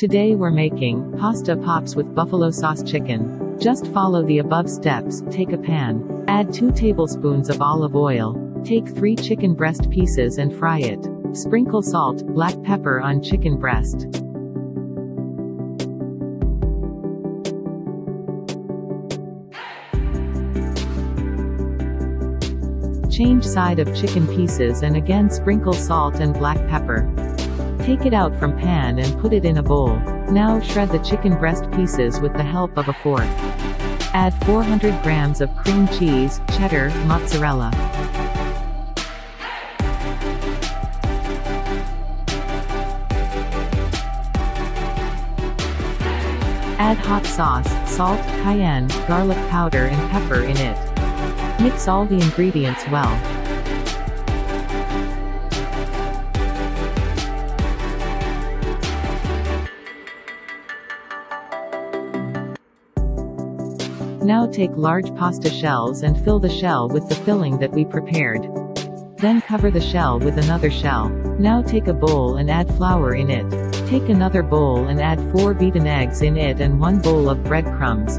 Today we're making pasta pops with buffalo sauce chicken. Just follow the above steps. Take a pan. Add 2 tablespoons of olive oil. Take 3 chicken breast pieces and fry it. Sprinkle salt, black pepper on chicken breast. Change side of chicken pieces and again sprinkle salt and black pepper. Take it out from pan and put it in a bowl. Now shred the chicken breast pieces with the help of a fork. Add 400 grams of cream cheese, cheddar, mozzarella. Add hot sauce, salt, cayenne, garlic powder and pepper in it. Mix all the ingredients well. Now take large pasta shells and fill the shell with the filling that we prepared. Then cover the shell with another shell. Now take a bowl and add flour in it. Take another bowl and add 4 beaten eggs in it and 1 bowl of breadcrumbs.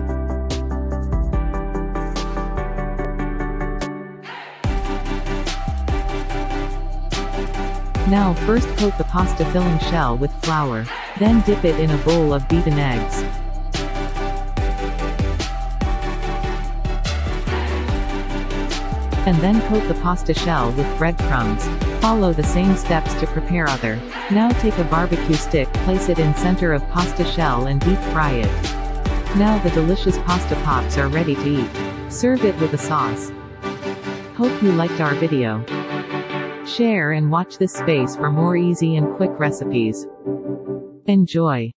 Now first coat the pasta filling shell with flour. Then dip it in a bowl of beaten eggs. And then coat the pasta shell with breadcrumbs. Follow the same steps to prepare other. Now take a barbecue stick, place it in center of pasta shell and deep fry it. Now the delicious pasta pops are ready to eat. Serve it with a sauce. Hope you liked our video. Share and watch this space for more easy and quick recipes. Enjoy.